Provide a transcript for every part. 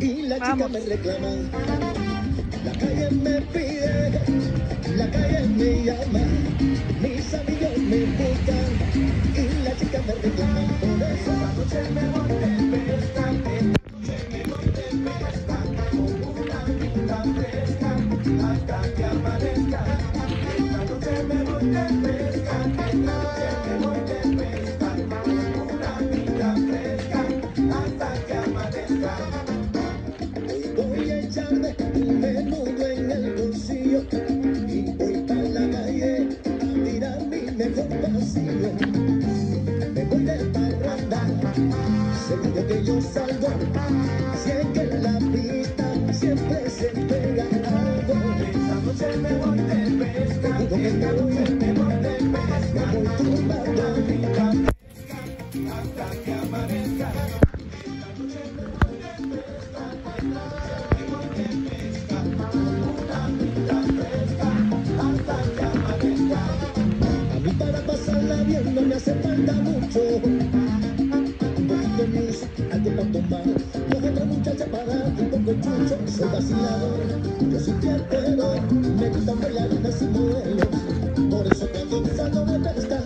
y la chica Vamos. me reclama. La calle me pide, la calle me llama, mis amigos me buscan y la chica me reclama. Por eso la noche me voy de fiesta, esta noche me voy de fiesta, Me voy de parranda, seguro que yo salgo. Si es que en la pista siempre se pega algo. Esta noche me voy de pesca, esta noche me voy de pesca. Me pasarla bien no me hace falta mucho. Un poquito news, algo para tomar. Dos o tres muchachas para un poco chucho. Soy vacilador, yo soy fiestero. Me gustan bailarines y modelos. Por eso cuando salgo de pesca,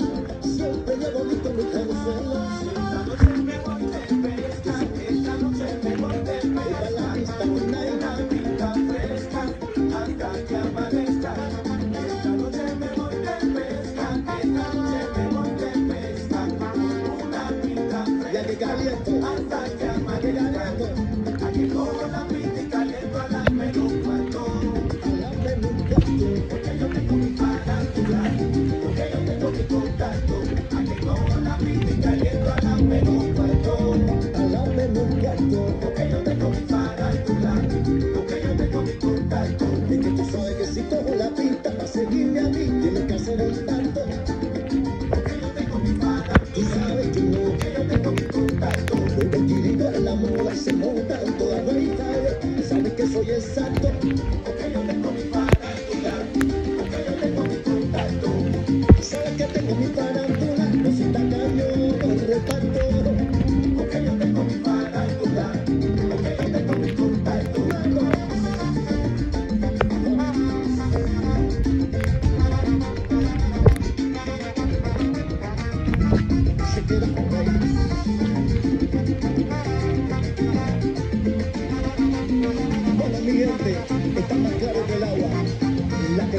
hasta que amanezca. Aquí cojo la pista y caliento a la menú cuarto. Porque yo tengo mi farándula. Porque yo tengo mi contacto. Aquí cojo la pista exacto.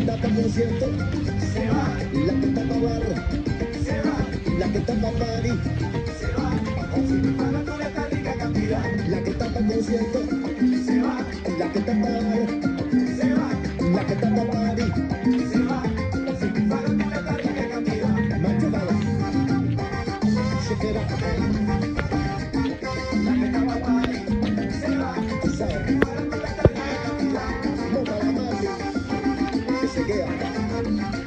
Está para concierto, se va. La que está para bar, se va. La que está para party, se va. Para tu letra rica cantidad. La que está para concierto, se va. La que está para bar, se va. La que está para party, se va. Para tu letra rica cantidad. Macho, dale. Se queda que